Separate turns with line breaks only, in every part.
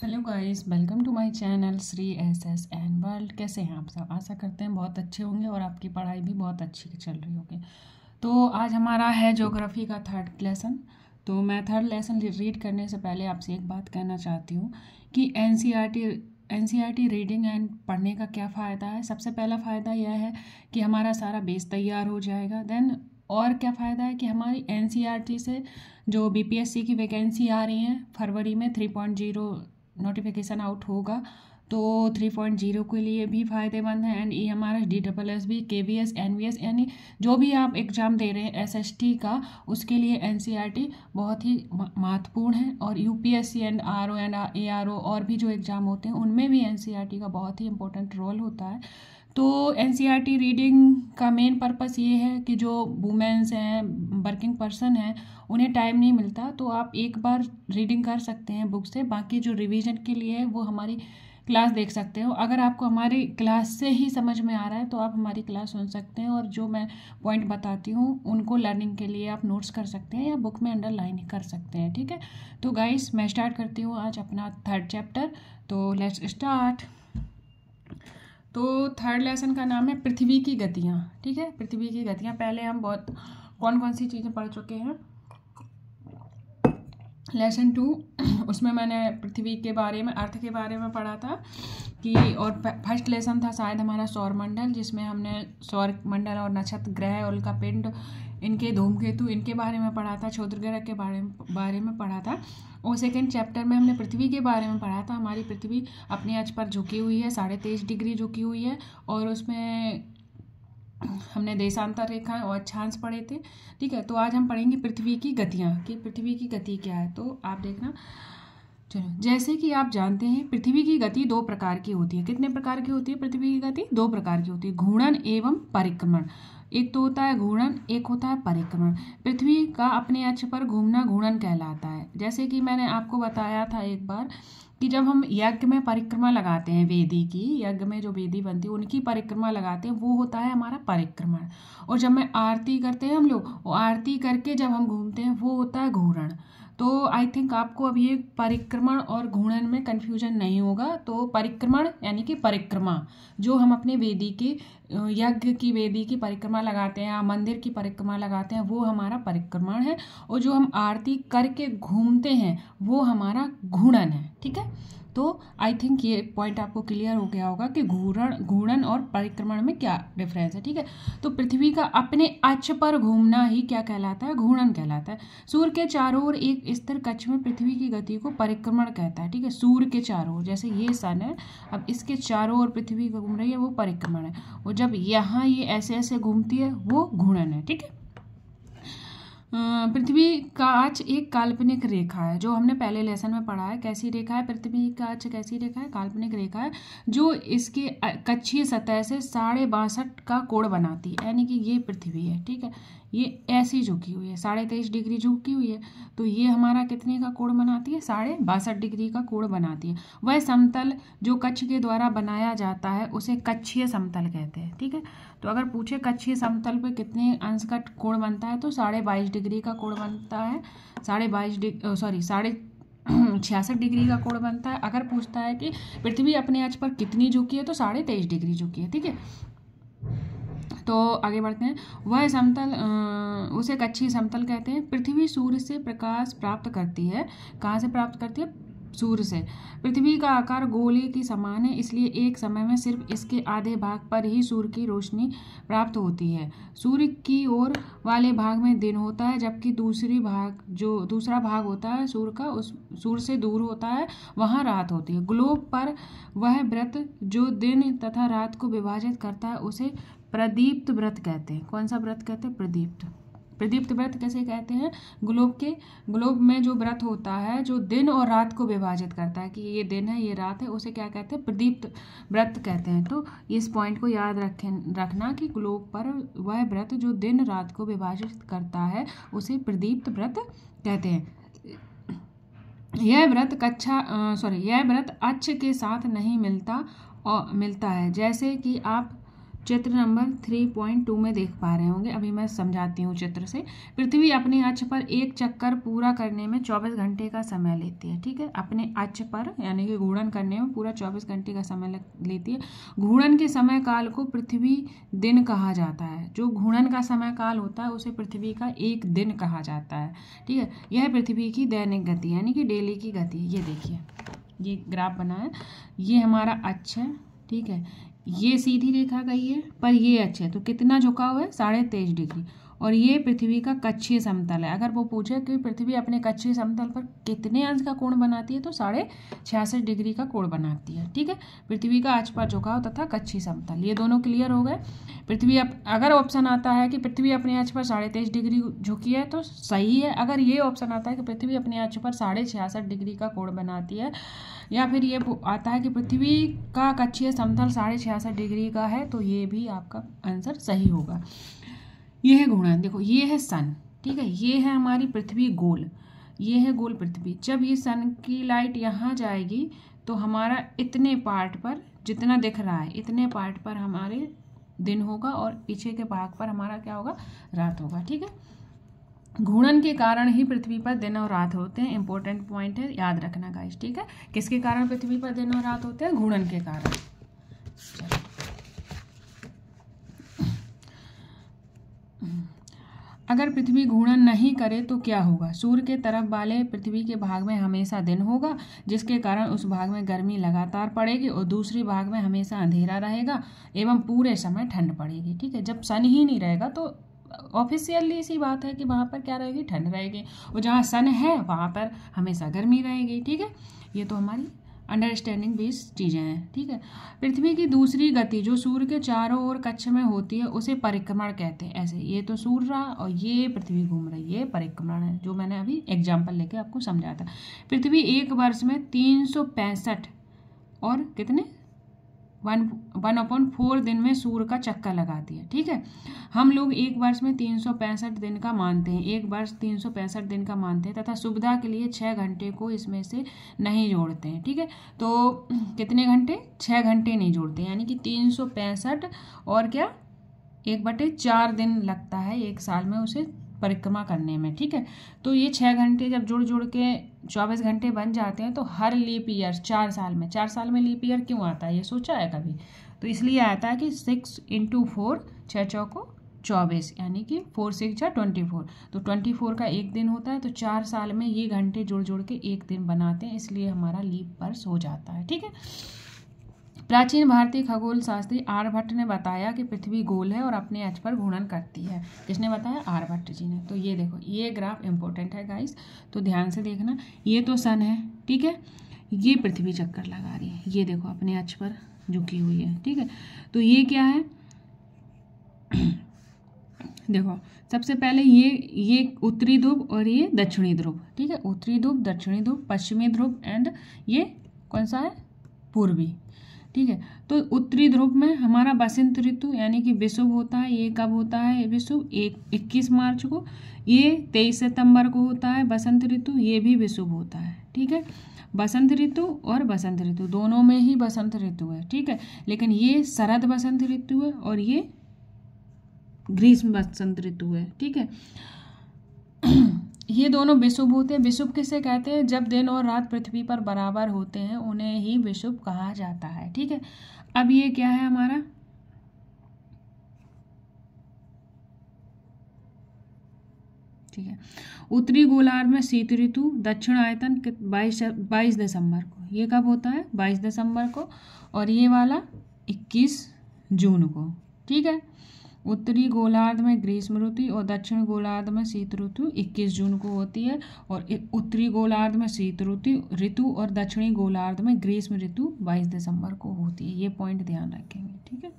Hello guys, welcome to my channel Shri S S N world. कैसे हैं आप सब? आशा करते हैं बहुत अच्छे होंगे और आपकी पढ़ाई भी बहुत अच्छी चल रही होगी। तो आज हमारा है ज्योग्राफी का थर्ड लेसन तो मैं थर्ड लेसन रीड करने से पहले आपसे एक बात कहना चाहती हूँ कि एन एन रीडिंग एंड पढ़ने का क्या फ़ायदा है? सबसे पहला फ़ायदा यह है कि हमारा सारा बेस तैयार हो जाएगा। देन और क्या फ़ायदा है कि हमारी एन टी से जो बी पी एस सी की वैकेंसी आ रही हैं, फरवरी में three point zero notification out होगा। तो थ्री पॉइंट ज़ीरो के लिए भी फ़ायदेमंद है and E M R S D double S B के V S N V S यानी जो भी आप एग्ज़ाम दे रहे हैं एस एस टी का, उसके लिए एन सी आर टी बहुत ही महत्वपूर्ण है और U P S C and R O and A R O और भी जो एग्ज़ाम होते हैं, उनमें भी एन सी आर टी का बहुत ही इंपॉर्टेंट रोल होता है। तो एन रीडिंग का मेन पर्पस ये है कि जो वुमेंस हैं वर्किंग पर्सन हैं, उन्हें टाइम नहीं मिलता तो आप एक बार रीडिंग कर सकते हैं बुक से। बाकी जो रिवीजन के लिए है, वो हमारी क्लास देख सकते हो। अगर आपको हमारी क्लास से ही समझ में आ रहा है तो आप हमारी क्लास सुन सकते हैं और जो मैं पॉइंट बताती हूँ, उनको लर्निंग के लिए आप नोट्स कर सकते हैं या बुक में अंडरलाइन कर सकते हैं, ठीक है? तो गाइस मैं स्टार्ट करती हूँ आज अपना थर्ड चैप्टर तो लेट्स स्टार्ट तो थर्ड लेसन का नाम है पृथ्वी की गतियाँ। ठीक है? पृथ्वी की गतियाँ। पहले हम बहुत कौन कौन सी चीज़ें पढ़ चुके हैं? लेसन टू उसमें मैंने पृथ्वी के बारे में, अर्थ के बारे में पढ़ा था कि, और फ़र्स्ट लेसन था शायद हमारा सौर मंडल जिसमें हमने सौर मंडल और नक्षत्र ग्रह उल्का पिंड इनके धूमकेतु इनके बारे में पढ़ा था क्षुद्र ग्रह के बारे में बारे में पढ़ा था। और सेकेंड चैप्टर में हमने पृथ्वी के बारे में पढ़ा था। हमारी पृथ्वी अपने अच पर झुकी हुई है, साढ़े तेईस डिग्री झुकी हुई है और उसमें हमने देशांतर रेखाएँ और अक्षांश पढ़े थे। ठीक है तो आज हम पढ़ेंगे पृथ्वी की गतियाँ, कि पृथ्वी की गति क्या है। तो आप देखना, चलो, जैसे कि आप जानते हैं, पृथ्वी की गति दो प्रकार की होती है। कितने प्रकार की होती है पृथ्वी की गति? दो प्रकार की होती है, घूर्णन एवं परिक्रमण। एक तो होता है घूर्णन, एक होता है परिक्रमण। पृथ्वी का अपने अक्ष पर घूमना घूर्णन कहलाता है। जैसे कि मैंने आपको बताया था एक बार कि जब हम यज्ञ में परिक्रमा लगाते हैं वेदी की, यज्ञ में जो वेदी बनती है, उनकी परिक्रमा लगाते हैं, वो होता है हमारा परिक्रमण। और जब मैं आरती करते हैं हम लोग, वो आरती करके जब हम घूमते हैं, वो होता है घूरण तो आई थिंक आपको अब ये परिक्रमण और घूर्णन में कन्फ्यूज़न नहीं होगा। तो परिक्रमण यानी कि परिक्रमा, जो हम अपने वेदी की यज्ञ की वेदी की परिक्रमा लगाते हैं, या मंदिर की परिक्रमा लगाते हैं, वो हमारा परिक्रमण है। और जो हम आरती करके घूमते हैं, वो हमारा घूर्णन है, ठीक है? तो आई थिंक ये पॉइंट आपको क्लियर हो गया होगा कि घूरण घूर्णन और परिक्रमण में क्या डिफरेंस है, ठीक है? तो पृथ्वी का अपने अक्ष पर घूमना ही क्या कहलाता है? घूर्णन कहलाता है। सूर्य के चारों ओर एक स्थिर कक्ष में पृथ्वी की गति को परिक्रमण कहता है, ठीक है? सूर्य के चारों ओर, जैसे ये सन है, अब इसके चारों ओर पृथ्वी घूम रही है, वो परिक्रमण है। और जब यहाँ ये ऐसे ऐसे घूमती है, वो घूर्णन है, ठीक है? पृथ्वी का अक्ष एक काल्पनिक रेखा है, जो हमने पहले लेसन में पढ़ा है। कैसी रेखा है? पृथ्वी का अक्ष कैसी रेखा है? काल्पनिक रेखा है, जो इसके कच्छी सतह से साढ़े बासठ का कोण बनाती है, यानी कि ये पृथ्वी है, ठीक है? ये ऐसी झुकी हुई है, साढ़े तेईस डिग्री झुकी हुई है। तो ये हमारा कितने का कोण बनाती है? साढ़े बासठ डिग्री का कोण बनाती है। वह समतल जो कच्छ के द्वारा बनाया जाता है, उसे कच्छीय समतल कहते हैं, ठीक है? तो अगर पूछे कच्छीय समतल पे कितने अंश का कोण बनता है तो साढ़े बाईस डिग्री का कोण बनता है। साढ़े बाईस डिग्री सॉरी साढ़े छियासठ डिग्री का कोण बनता है। अगर पूछता है कि पृथ्वी अपने अच पर कितनी झुकी है तो साढ़े तेईस डिग्री झुकी है, ठीक है? तो आगे बढ़ते हैं। वह समतल उसे एक अच्छी समतल कहते हैं। पृथ्वी सूर्य से प्रकाश प्राप्त करती है। कहाँ से प्राप्त करती है? सूर्य से। पृथ्वी का आकार गोले की समान है, इसलिए एक समय में सिर्फ़ इसके आधे भाग पर ही सूर्य की रोशनी प्राप्त होती है। सूर्य की ओर वाले भाग में दिन होता है, जबकि दूसरी भाग, जो दूसरा भाग होता है सूर्य का, उस, सूर्य से दूर होता है, वहाँ रात होती है। ग्लोब पर वह व्रत जो दिन तथा रात को विभाजित करता है, उसे प्रदीप्त व्रत कहते हैं। कौन सा व्रत कहते हैं? प्रदीप्त। प्रदीप्त व्रत कैसे कहते हैं? ग्लोब के, ग्लोब में जो व्रत होता है, जो दिन और रात को विभाजित करता है कि ये दिन है, ये रात है, उसे क्या कहते हैं? प्रदीप्त व्रत कहते हैं। तो इस पॉइंट को याद रखें, रखना कि ग्लोब पर वह व्रत जो दिन, रात को विभाजित करता है, उसे प्रदीप्त व्रत कहते हैं। यह व्रत कच्छा सॉरी यह व्रत अच्छ के साथ नहीं मिलता और मिलता है। जैसे कि आप चित्र नंबर थ्री पॉइंट टू में देख पा रहे होंगे। अभी मैं समझाती हूँ चित्र से। पृथ्वी अपने अक्ष पर एक चक्कर पूरा करने में चौबीस घंटे का समय लेती है, ठीक है? अपने अक्ष पर, यानी कि घूर्णन करने में पूरा चौबीस घंटे का समय लेती है। घूर्णन के समय काल को पृथ्वी दिन कहा जाता है। जो घूर्णन का समय काल होता है, उसे पृथ्वी का एक दिन कहा जाता है, ठीक है? यह पृथ्वी की दैनिक गति, यानी कि डेली की गति ये देखिए, ये ग्राफ बना है। ये हमारा अक्ष है, ठीक है? ये सीधी रेखा गई है, पर ये अच्छा है। तो कितना झुका हुआ है? साढ़े तेईस डिग्री। और ये पृथ्वी का कच्छी समतल है। अगर वो पूछे कि पृथ्वी अपने कच्छी समतल पर कितने अंश का कोण बनाती है तो साढ़े छियासठ डिग्री का कोण बनाती है, ठीक है? पृथ्वी का आज पर झुकाव तथा कच्छी समतल, ये दोनों क्लियर हो गए। पृथ्वी अगर ऑप्शन आता है कि पृथ्वी अपने अक्ष पर साढ़े तेईस डिग्री झुकी है तो सही है। अगर ये ऑप्शन आता है कि पृथ्वी अपने अक्ष पर साढ़े छियासठ डिग्री का कोण बनाती है, या फिर ये आता है कि पृथ्वी का कक्षीय समतल साढ़े छियासठ डिग्री का है तो ये भी आपका आंसर सही होगा। ये है घूर्णन देखो, ये है सन, ठीक है? ये है हमारी पृथ्वी गोल, ये है गोल पृथ्वी। जब ये सन की लाइट यहाँ जाएगी तो हमारा इतने पार्ट पर जितना दिख रहा है, इतने पार्ट पर हमारे दिन होगा और पीछे के भाग पर हमारा क्या होगा? रात होगा, ठीक है? घूर्णन के कारण ही पृथ्वी पर दिन और रात होते हैं इंपॉर्टेंट पॉइंट है, याद रखना गाइस ठीक है? किसके कारण पृथ्वी पर दिन और रात होते हैं? घूर्णन के कारण। अगर पृथ्वी घूर्णन नहीं करे तो क्या होगा? सूर्य के तरफ़ वाले पृथ्वी के भाग में हमेशा दिन होगा, जिसके कारण उस भाग में गर्मी लगातार पड़ेगी और दूसरी भाग में हमेशा अंधेरा रहेगा एवं पूरे समय ठंड पड़ेगी। ठीक है, जब सन ही नहीं रहेगा तो ऑफिशियली सी बात है कि वहाँ पर क्या रहेगी? ठंड रहेगी। और जहाँ सन है, वहाँ पर हमेशा गर्मी रहेगी। ठीक है, ये तो हमारी अंडरस्टैंडिंग बेस चीज़ें हैं, ठीक है? पृथ्वी की दूसरी गति, जो सूर्य के चारों ओर कक्ष में होती है, उसे परिक्रमण कहते हैं, ऐसे। ये तो सूर्य रहा और ये पृथ्वी घूम रही है, ये परिक्रमण है, जो मैंने अभी एग्ज़ाम्पल लेके आपको समझाया था। पृथ्वी एक वर्ष में तीन सौ पैंसठ और कितने? वन वन अपॉन फोर दिन में सूर्य का चक्कर लगाती है, ठीक है? हम लोग एक वर्ष में तीन सौ पैंसठ दिन का मानते हैं, एक वर्ष तीन सौ पैंसठ दिन का मानते हैं, तथा सुविधा के लिए छः घंटे को इसमें से नहीं जोड़ते हैं, ठीक है? तो कितने घंटे? छः घंटे नहीं जोड़ते, यानी कि तीन सौ पैंसठ और क्या? एक बटे चार दिन लगता है, एक साल में उसे परिक्रमा करने में, ठीक है? तो ये छः घंटे जब जुड़ जुड़ के चौबीस घंटे बन जाते हैं तो हर लीप ईयर, चार साल में, चार साल में लीप ईयर क्यों आता है? ये सोचा है कभी? तो इसलिए आता है कि सिक्स इंटू फोर छः चौको चौबीस, यानी कि फोर सिक्स या ट्वेंटी फोर तो ट्वेंटी फोर का एक दिन होता है तो चार साल में ये घंटे जुड़ जुड़ के एक दिन बनाते हैं, इसलिए हमारा लीप वर्ष हो जाता है, ठीक है? प्राचीन भारतीय खगोल शास्त्री आर्यभट्ट ने बताया कि पृथ्वी गोल है और अपने अक्ष पर घूर्णन करती है। किसने बताया? आर्यभट्ट जी ने। तो ये देखो, ये ग्राफ इंपॉर्टेंट है गाइस तो ध्यान से देखना, ये तो सन है, ठीक है? ये पृथ्वी चक्कर लगा रही है। ये देखो, अपने अक्ष पर झुकी हुई है, ठीक है? तो ये क्या है? देखो, सबसे पहले ये ये उत्तरी ध्रुव और ये दक्षिणी ध्रुव, ठीक है? उत्तरी ध्रुव, दक्षिणी ध्रुव, पश्चिमी ध्रुव एंड ये कौन सा है? पूर्वी। ठीक है? तो उत्तरी ध्रुव में हमारा बसंत ऋतु, यानी कि विषुव होता है, ये कब होता है? विषुव एक, इक्कीस मार्च को, ये तेईस सितंबर को होता है, बसंत ऋतु, ये भी विषुव होता है, ठीक है? बसंत ऋतु और बसंत ऋतु, दोनों में ही बसंत ऋतु है, ठीक है? लेकिन ये शरद बसंत ऋतु है और ये ग्रीष्म बसंत ऋतु है, ठीक है? ये दोनों होते हैं। विषुभ किसे कहते हैं? जब दिन और रात पृथ्वी पर बराबर होते हैं, उन्हें ही विषुभ कहा जाता है। ठीक है? अब ये क्या है हमारा? ठीक है। उत्तरी गोलार्ध में शीत ऋतु, दक्षिण आयतन बाईस बाईस दिसंबर को। ये कब होता है? बाईस दिसंबर को। और ये वाला इक्कीस जून को। ठीक है? उत्तरी गोलार्ध में ग्रीष्म ऋतु और दक्षिण गोलार्ध में शीत ऋतु 21 जून को होती है और उत्तरी गोलार्ध में शीत ऋतु ऋतु और दक्षिणी गोलार्ध में ग्रीष्म ऋतु 22 दिसंबर को होती है। ये पॉइंट ध्यान रखेंगे, ठीक है?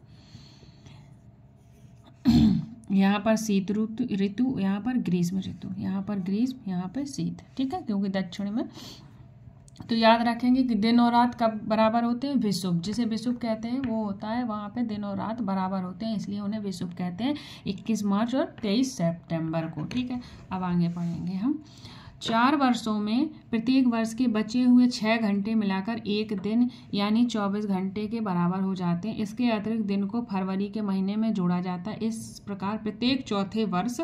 यहाँ पर शीत ऋतु ऋतु, यहाँ पर ग्रीष्म ऋतु, यहाँ पर ग्रीष्म, यहाँ पर शीत, ठीक है? क्योंकि दक्षिण में तो याद रखेंगे कि दिन और रात कब बराबर होते हैं? विशुभ जिसे विशुभ कहते हैं, वो होता है वहाँ पे दिन और रात बराबर होते हैं, इसलिए उन्हें विशुभ कहते हैं। 21 मार्च और 23 सितंबर को, ठीक है? अब आगे पढ़ेंगे हम। चार वर्षों में प्रत्येक वर्ष के बचे हुए छः घंटे मिलाकर एक दिन, यानी चौबीस घंटे के बराबर हो जाते हैं। इसके अतिरिक्त दिन को फरवरी के महीने में जोड़ा जाता है। इस प्रकार प्रत्येक चौथे वर्ष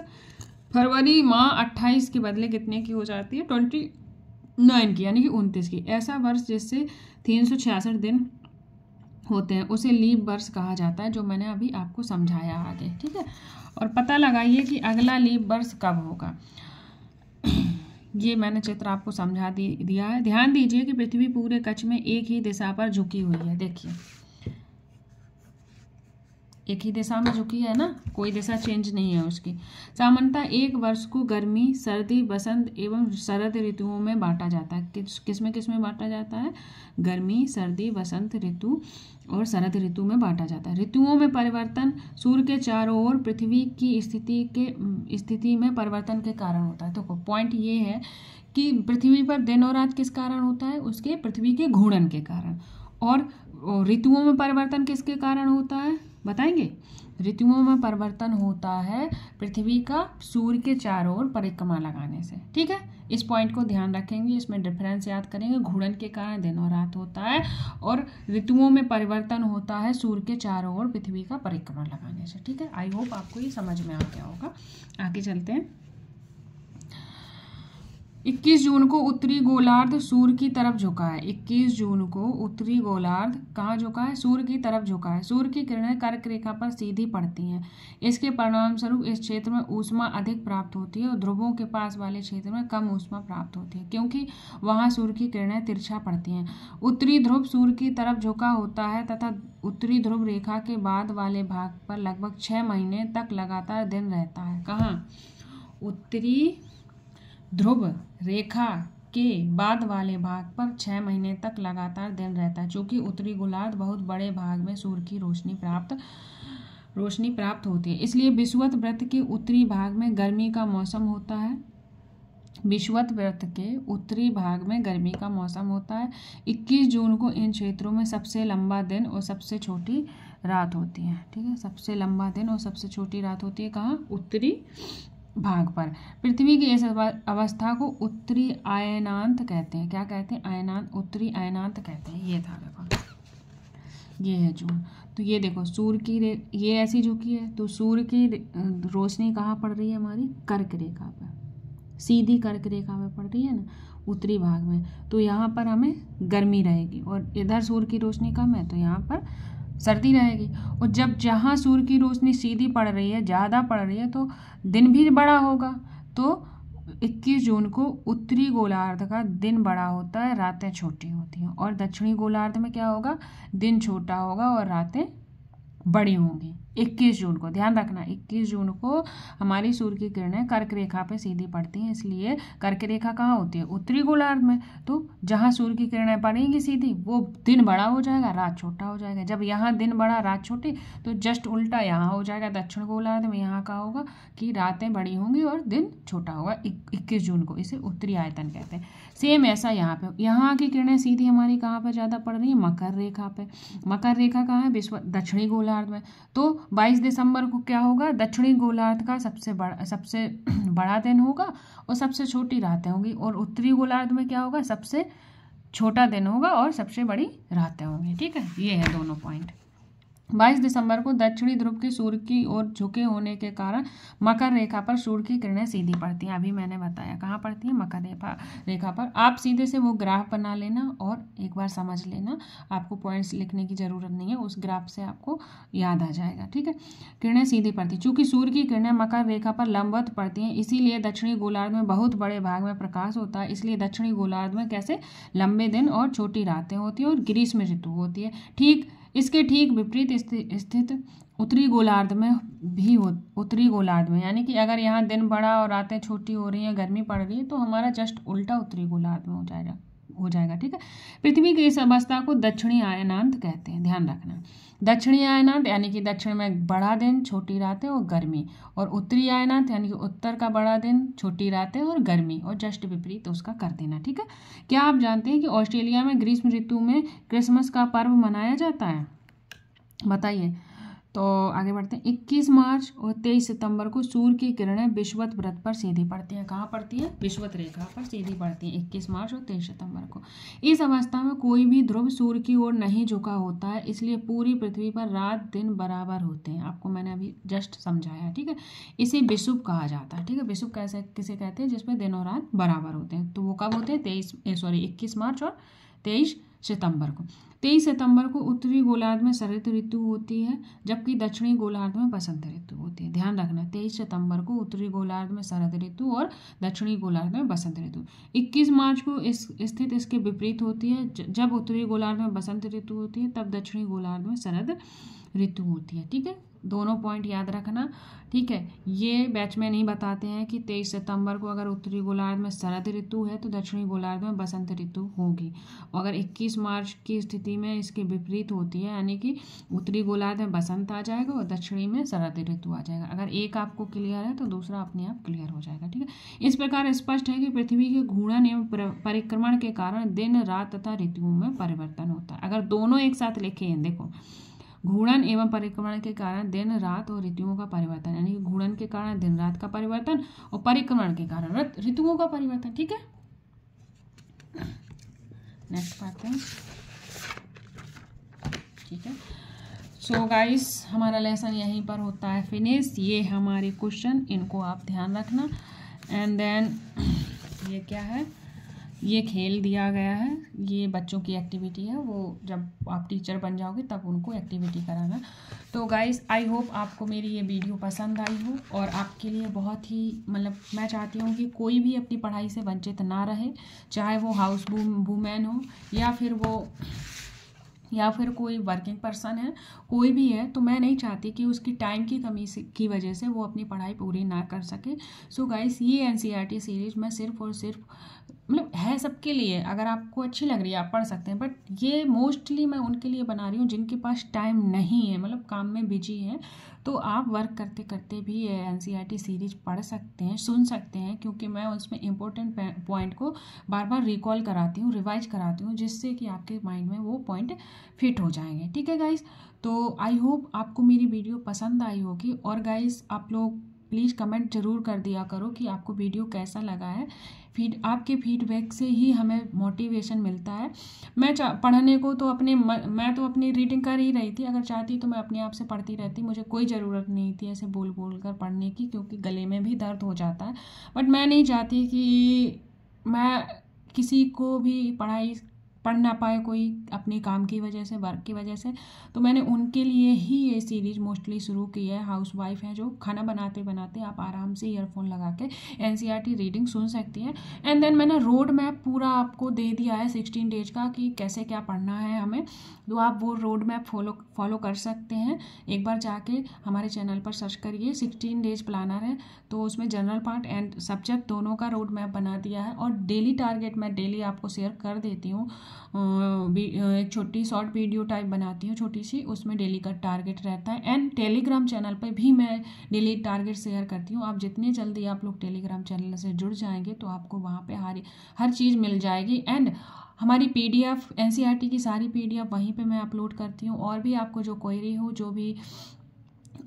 फरवरी माह अट्ठाईस के बदले कितने की हो जाती है? ट्वेंटी नाइन की, यानी कि उनतीस की। ऐसा वर्ष जिससे तीन सौ छियासठ दिन होते हैं, उसे लीप वर्ष कहा जाता है, जो मैंने अभी आपको समझाया आगे, ठीक है? और पता लगाइए कि अगला लीप वर्ष कब होगा। ये मैंने चित्र आपको समझा दी, दिया है। ध्यान दीजिए कि पृथ्वी पूरे कच्छ में एक ही दिशा पर झुकी हुई है, देखिए। एक ही दिशा में झुकी है ना, कोई दिशा चेंज नहीं है उसकी। सामान्यतः एक वर्ष को गर्मी, सर्दी, बसंत एवं शरद ऋतुओं में बांटा जाता है। किस किसमें किसमें बांटा जाता है? गर्मी, सर्दी, बसंत ऋतु और शरद ऋतु में बांटा जाता है। ऋतुओं में परिवर्तन सूर्य के चारों ओर, पृथ्वी की स्थिति के, स्थिति में परिवर्तन के कारण होता है। तो पॉइंट ये है कि पृथ्वी पर दिन और रात किस कारण होता है? उसके पृथ्वी के घूर्णन के कारण। और ऋतुओं में परिवर्तन किसके कारण होता है? बताएँगे? ऋतुओं में परिवर्तन होता है, पृथ्वी का सूर्य के चारों ओर परिक्रमा लगाने से। ठीक है? इस पॉइंट को ध्यान रखेंगे, इसमें डिफरेंस याद करेंगे। घूर्णन के कारण दिन और रात होता है और ऋतुओं में परिवर्तन होता है सूर्य के चारों ओर पृथ्वी का परिक्रमा लगाने से। ठीक है? आई होप आपको ये समझ में आ गया होगा। आगे चलते हैं। 21 जून को उत्तरी गोलार्ध सूर्य की तरफ़ झुका है। 21 जून को उत्तरी गोलार्ध कहाँ झुका है? सूर्य की तरफ़ झुका है। सूर्य की किरणें कर्क रेखा पर सीधी पड़ती हैं। इसके परिणाम स्वरूप इस क्षेत्र में ऊष्मा अधिक प्राप्त होती है और ध्रुवों के पास वाले क्षेत्र में कम ऊष्मा प्राप्त होती है, क्योंकि वहाँ सूर्य की किरणें तिरछा पड़ती हैं। उत्तरी ध्रुव सूर्य की तरफ़ झुका होता है तथा उत्तरी ध्रुव रेखा के बाद वाले भाग पर लगभग छः महीने तक लगातार दिन रहता है। कहाँ? उत्तरी ध्रुव रेखा के बाद वाले भाग पर छः महीने तक लगातार दिन रहता है, चूँकि उत्तरी गोलार्ध बहुत बड़े भाग में सूर्य की रोशनी प्राप्त रोशनी प्राप्त होती है। इसलिए विश्वत व्रत के उत्तरी भाग में गर्मी का मौसम होता है। विश्वत व्रत के उत्तरी भाग में गर्मी का मौसम होता है। 21 जून को इन क्षेत्रों में सबसे लंबा दिन और सबसे छोटी रात होती है। ठीक है? सबसे लंबा दिन और सबसे छोटी रात होती है कहाँ? उत्तरी भाग पर। पृथ्वी की इस अवस्था को उत्तरी आयनांत कहते हैं। क्या कहते हैं? आयनांत, उत्तरी आयनांत कहते हैं। ये था देखो। ये है जून। तो ये देखो सूर्य की रे, ये ऐसी झुकी है तो सूर्य की रोशनी कहाँ पड़ रही है हमारी? कर्क रेखा पर। सीधी कर्क रेखा पर पड़ रही है ना, उत्तरी भाग में। तो यहाँ पर हमें गर्मी रहेगी। और इधर सूर्य की रोशनी कम है तो यहाँ पर सर्दी रहेगी। और जब जहाँ सूर्य की रोशनी सीधी पड़ रही है, ज़्यादा पड़ रही है तो दिन भी बड़ा होगा। तो 21 जून को उत्तरी गोलार्ध का दिन बड़ा होता है, रातें छोटी होती हैं। और दक्षिणी गोलार्ध में क्या होगा? दिन छोटा होगा और रातें बड़ी होंगी। इक्कीस जून को। ध्यान रखना, इक्कीस जून को हमारी सूर्य की किरणें कर्क रेखा पे सीधी पड़ती हैं, इसलिए कर्क रेखा कहाँ होती है? उत्तरी गोलार्ध में। तो जहाँ सूर्य की किरणें पड़ेंगी सीधी, वो दिन बड़ा हो जाएगा, रात छोटा हो जाएगा। जब यहाँ दिन बड़ा, रात छोटी तो जस्ट उल्टा यहाँ हो जाएगा, दक्षिण गोलार्ध में यहाँ का होगा कि रातें बड़ी होंगी और दिन छोटा होगा इक्कीस जून को, इसे उत्तरी आयतन कहते हैं। सेम ऐसा यहाँ पे। यहाँ की किरणें सीधी हमारी कहाँ पर ज़्यादा पड़ रही है? मकर रेखा पे। मकर रेखा कहाँ है? विश्व दक्षिणी गोलार्ध में। तो 22 दिसंबर को क्या होगा? दक्षिणी गोलार्ध का सबसे बड़ा सबसे बड़ा दिन होगा और सबसे छोटी रातें होंगी। और उत्तरी गोलार्ध में क्या होगा? सबसे छोटा दिन होगा और सबसे बड़ी रातें होंगी। ठीक है? ये है दोनों पॉइंट बाईस दिसंबर को दक्षिणी ध्रुव के सूर्य की ओर झुके होने के कारण मकर रेखा पर सूर्य की किरणें सीधी पड़ती हैं। अभी मैंने बताया कहाँ पड़ती हैं? मकर रेखा रेखा पर। आप सीधे से वो ग्राफ बना लेना और एक बार समझ लेना। आपको पॉइंट्स लिखने की ज़रूरत नहीं है। उस ग्राफ से आपको याद आ जाएगा, ठीक है? किरणें सीधी पड़ती चूँकि सूर्य की किरणें मकर रेखा पर लंबवत पड़ती हैं, इसीलिए दक्षिणी गोलार्ध में बहुत बड़े भाग में प्रकाश होता है। इसलिए दक्षिणी गोलार्ध में कैसे? लंबे दिन और छोटी रातें होती हैं और ग्रीष्म ऋतु होती है। ठीक इसके ठीक विपरीत स्थित उत्तरी गोलार्ध में भी हो, उत्तरी गोलार्ध में, यानी कि अगर यहाँ दिन बड़ा और रातें छोटी हो रही हैं, गर्मी पड़ रही है तो हमारा जस्ट उल्टा उत्तरी गोलार्ध में हो जाएगा। हो जाएगा, ठीक है? पृथ्वी की इस अवस्था को दक्षिणी आयनांत कहते हैं, ध्यान रखना। दक्षिणी आयनांत यानी कि दक्षिण में बड़ा दिन, छोटी रातें और गर्मी, और उत्तरी आयनांत यानी कि उत्तर का बड़ा दिन, छोटी रातें और गर्मी, और जस्ट विपरीत तो उसका कर देना, ठीक है? क्या आप जानते हैं कि ऑस्ट्रेलिया में ग्रीष्म ऋतु में क्रिसमस का पर्व मनाया जाता है? बताइए। तो आगे बढ़ते हैं। इक्कीस मार्च और तेईस सितंबर को सूर्य की किरणें विश्वत व्रत पर सीधी पड़ती हैं। कहाँ पड़ती हैं? विश्वत रेखा पर सीधी पड़ती हैं। इक्कीस मार्च और तेईस सितंबर को। इस अवस्था में कोई भी ध्रुव सूर्य की ओर नहीं झुका होता है, इसलिए पूरी पृथ्वी पर रात दिन बराबर होते हैं। आपको मैंने अभी जस्ट समझाया, ठीक है? इसे विशुभ कहा जाता है, ठीक है? विशुभ कैसे, किसे कहते हैं? जिसमें दिन और रात बराबर होते हैं। तो वो कब होते हैं? तेईस सॉरी इक्कीस मार्च और तेईस सितंबर को। तेईस सितंबर को उत्तरी गोलार्ध में शरद ऋतु होती है, जबकि दक्षिणी गोलार्ध में बसंत ऋतु होती है। ध्यान रखना, तेईस सितंबर को उत्तरी गोलार्ध में शरद ऋतु और दक्षिणी गोलार्ध में बसंत ऋतु। इक्कीस मार्च को इस, स्थित इसके विपरीत होती है जब उत्तरी गोलार्ध में बसंत ऋतु होती है, तब दक्षिणी गोलार्ध में शरद ऋतु होती है, ठीक है? दोनों पॉइंट याद रखना। ठीक है, ये बैच में नहीं बताते हैं कि तेईस सितंबर को अगर उत्तरी गोलार्ध में शरद ऋतु है तो दक्षिणी गोलार्ध में बसंत ऋतु होगी। अगर 21 मार्च की स्थिति में इसके विपरीत होती है, यानी कि उत्तरी गोलार्ध में बसंत आ जाएगा और दक्षिणी में शरद ऋतु आ जाएगा। अगर एक आपको क्लियर है तो दूसरा अपने आप क्लियर हो जाएगा। ठीक है, इस प्रकार स्पष्ट है कि पृथ्वी के घूर्णन एवं परिक्रमण के कारण दिन, रात तथा ऋतुओं में परिवर्तन होता है। अगर दोनों एक साथ लिखे हैं देखो घूर्णन एवं परिक्रमण के कारण दिन, रात और ऋतुओं का परिवर्तन, यानी कि घूर्णन के कारण दिन, रात का परिवर्तन और परिक्रमण के कारण ऋतुओं का परिवर्तन, ठीक है? नेक्स्ट पाते हैं। ठीक है। सो so गाइस हमारा लेसन यहीं पर होता है फिनिश ये हमारे क्वेश्चन इनको आप ध्यान रखना। एंड देन ये क्या है? ये खेल दिया गया है। ये बच्चों की एक्टिविटी है। वो जब आप टीचर बन जाओगे, तब उनको एक्टिविटी कराना। तो गाइस आई होप आपको मेरी ये वीडियो पसंद आई हो और आपके लिए बहुत ही मतलब मैं चाहती हूँ कि कोई भी अपनी पढ़ाई से वंचित ना रहे, चाहे वो हाउस वूमेन हो या फिर वो, या फिर कोई वर्किंग पर्सन है, कोई भी है तो मैं नहीं चाहती कि उसकी टाइम की कमी से, की वजह से वो अपनी पढ़ाई पूरी ना कर सके। सो so गाइस ये एन सीरीज़ मैं सिर्फ़ और सिर्फ़ मतलब है सबके लिए, अगर आपको अच्छी लग रही है, आप पढ़ सकते हैं बट ये मोस्टली मैं उनके लिए बना रही हूँ जिनके पास टाइम नहीं है मतलब काम में बिज़ी है तो आप वर्क करते करते भी एन सीरीज़ पढ़ सकते हैं, सुन सकते हैं, क्योंकि मैं उसमें इम्पोर्टेंट पॉइंट को बार बार रिकॉल कराती हूँ रिवाइज कराती हूँ, जिससे कि आपके माइंड में वो पॉइंट फिट हो जाएँगे। ठीक है गाइज़ तो आई होप आपको मेरी वीडियो पसंद आई होगी, और गाइज़ आप लोग प्लीज़ कमेंट ज़रूर कर दिया करो कि आपको वीडियो कैसा लगा है। फ़ीड आपके फीडबैक से ही हमें मोटिवेशन मिलता है। मैं पढ़ने को तो अपने मैं तो अपनी रीडिंग कर ही रही थी। अगर चाहती तो मैं अपने आप से पढ़ती रहती। मुझे कोई ज़रूरत नहीं थी ऐसे बोल बोल कर पढ़ने की, क्योंकि गले में भी दर्द हो जाता है। बट मैं नहीं चाहती कि मैं किसी को भी पढ़ाई पढ़ ना पाए कोई अपने काम की वजह से वर्क की वजह से। तो मैंने उनके लिए ही ये सीरीज़ मोस्टली शुरू की है। हाउस वाइफ हैं जो खाना बनाते बनाते आप आराम से ईयरफोन लगा के एन रीडिंग e सुन सकती हैं। एंड देन मैंने रोड मैप पूरा आपको दे दिया है सिक्सटीन डेज़ का कि कैसे क्या पढ़ना है हमें। तो आप वो रोड मैप फॉलो फॉलो कर सकते हैं। एक बार जाके हमारे चैनल पर सर्च करिए सिक्सटीन डेज़ प्लानर है। तो उसमें जनरल पार्ट एंड सब्जेक्ट दोनों का रोड मैप बना दिया है। और डेली टारगेट मैं डेली आपको शेयर कर देती हूँ। एक छोटी शॉर्ट वीडियो टाइप बनाती हूँ, छोटी सी, उसमें डेली का टारगेट रहता है। एंड टेलीग्राम चैनल पर भी मैं डेली टारगेट शेयर करती हूँ। आप जितने जल्दी आप लोग टेलीग्राम चैनल से जुड़ जाएँगे तो आपको वहाँ पर हर हर चीज़ मिल जाएगी। एंड हमारी पीडीएफ एनसीईआरटी की सारी पीडीएफ वहीं पे मैं अपलोड करती हूँ। और भी आपको जो क्वेरी हो, जो भी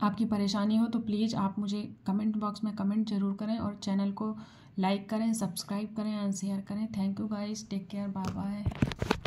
आपकी परेशानी हो तो प्लीज़ आप मुझे कमेंट बॉक्स में कमेंट ज़रूर करें और चैनल को लाइक करें सब्सक्राइब करें एंड शेयर करें। Thank you guys take care bye bye